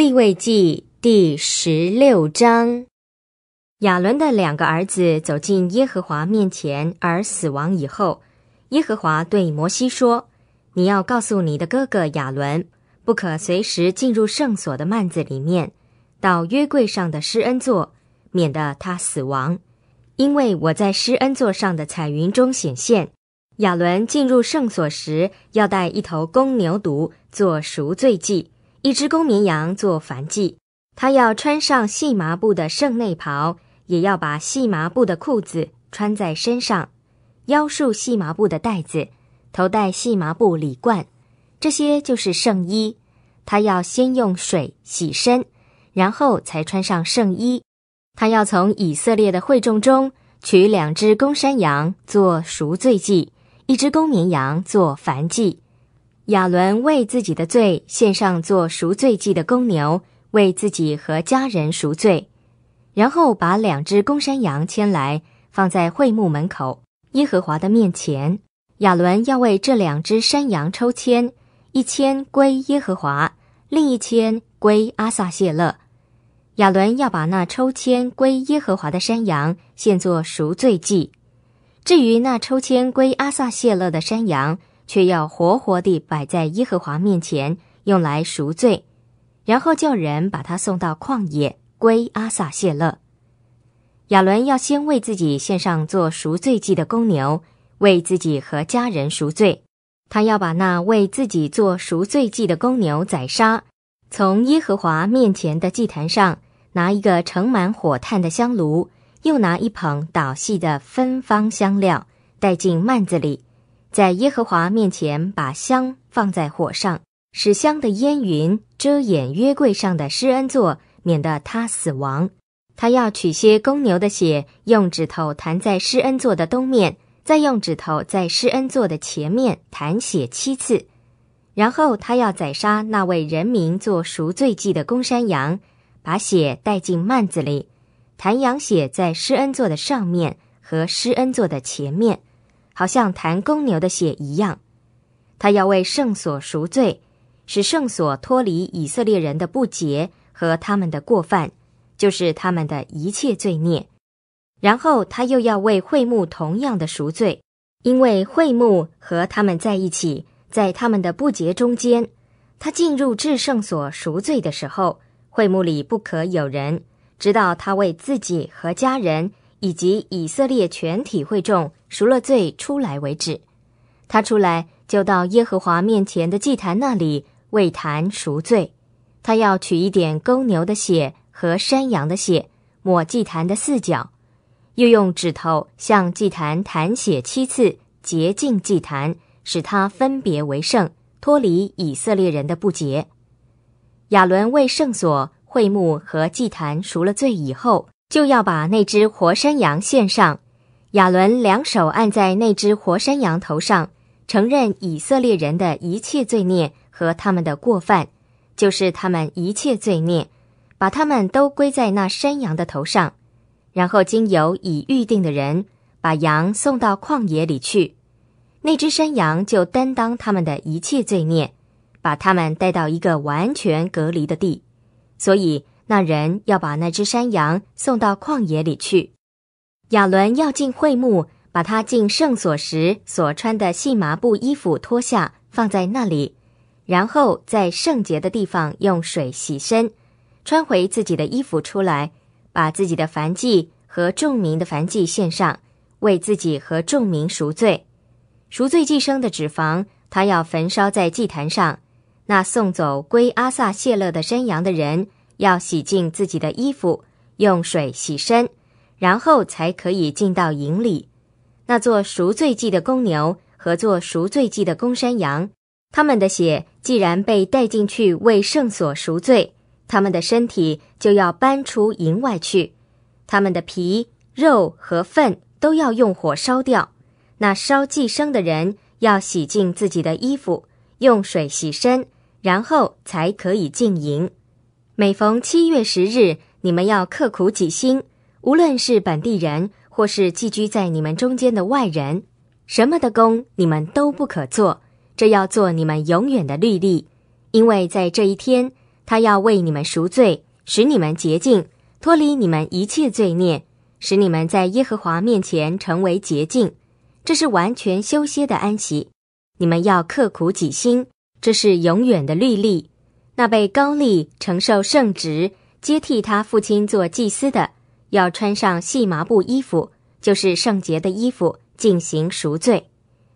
立位记第十六章，亚伦的两个儿子走进耶和华面前而死亡以后，耶和华对摩西说：“你要告诉你的哥哥亚伦，不可随时进入圣所的幔子里面，到约柜上的施恩座，免得他死亡。因为我在施恩座上的彩云中显现。亚伦进入圣所时，要带一头公牛犊做赎罪祭。”一只公绵羊做燔祭，他要穿上细麻布的圣内袍，也要把细麻布的裤子穿在身上，腰束细麻布的带子，头戴细麻布礼冠，这些就是圣衣。他要先用水洗身，然后才穿上圣衣。他要从以色列的会众中取两只公山羊做赎罪祭，一只公绵羊做燔祭。亚伦为自己的罪献上做赎罪祭的公牛，为自己和家人赎罪，然后把两只公山羊牵来，放在会幕门口耶和华的面前。亚伦要为这两只山羊抽签，一签归耶和华，另一签归阿撒谢勒。亚伦要把那抽签归耶和华的山羊献作赎罪祭，至于那抽签归阿撒谢勒的山羊。却要活活地摆在耶和华面前，用来赎罪，然后叫人把他送到旷野，归阿撒谢勒。亚伦要先为自己献上做赎罪祭的公牛，为自己和家人赎罪。他要把那为自己做赎罪祭的公牛宰杀，从耶和华面前的祭坛上拿一个盛满火炭的香炉，又拿一捧捣细的芬芳香料，带进幔子里。在耶和华面前，把香放在火上，使香的烟云遮掩约柜上的施恩座，免得他死亡。他要取些公牛的血，用指头弹在施恩座的东面，再用指头在施恩座的前面弹血七次。然后他要宰杀那位人民做赎罪祭的公山羊，把血带进幔子里，弹羊血在施恩座的上面和施恩座的前面。好像弹公牛的血一样，他要为圣所赎罪，使圣所脱离以色列人的不洁和他们的过犯，就是他们的一切罪孽。然后他又要为会幕同样的赎罪，因为会幕和他们在一起，在他们的不洁中间。他进入至圣所赎罪的时候，会幕里不可有人，直到他为自己和家人。以及以色列全体会众赎了罪出来为止，他出来就到耶和华面前的祭坛那里为坛赎罪。他要取一点公牛的血和山羊的血抹祭坛的四角，又用指头向祭坛弹血七次，洁净祭坛，使它分别为圣，脱离以色列人的不洁。亚伦为圣所、会幕和祭坛赎了罪以后。就要把那只活山羊献上，亚伦两手按在那只活山羊头上，承认以色列人的一切罪孽和他们的过犯，就是他们一切罪孽，把他们都归在那山羊的头上，然后经由已预定的人把羊送到旷野里去，那只山羊就担当他们的一切罪孽，把他们带到一个完全隔离的地，所以。那人要把那只山羊送到旷野里去。亚伦要进会幕，把他进圣所时所穿的细麻布衣服脱下，放在那里，然后在圣洁的地方用水洗身，穿回自己的衣服出来，把自己的燔祭和众民的燔祭献上，为自己和众民赎罪。赎罪祭生的脂肪，他要焚烧在祭坛上。那送走归阿撒谢勒的山羊的人。要洗净自己的衣服，用水洗身，然后才可以进到营里。那做赎罪祭的公牛和做赎罪祭的公山羊，他们的血既然被带进去为圣所赎罪，他们的身体就要搬出营外去。他们的皮、肉和粪都要用火烧掉。那烧祭生的人要洗净自己的衣服，用水洗身，然后才可以进营。每逢七月十日，你们要刻苦己心，无论是本地人或是寄居在你们中间的外人，什么的工你们都不可做。这要做你们永远的律例，因为在这一天，他要为你们赎罪，使你们洁净，脱离你们一切罪孽，使你们在耶和华面前成为洁净。这是完全休歇的安息。你们要刻苦己心，这是永远的律例。那被高利承受圣职、接替他父亲做祭司的，要穿上细麻布衣服，就是圣洁的衣服，进行赎罪。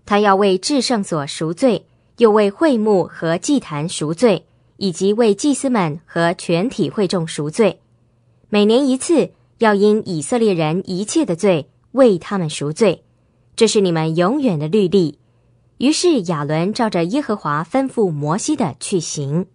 他要为至圣所赎罪，又为会幕和祭坛赎罪，以及为祭司们和全体会众赎罪。每年一次，要因以色列人一切的罪为他们赎罪。这是你们永远的律例。于是亚伦照着耶和华吩咐摩西的去行。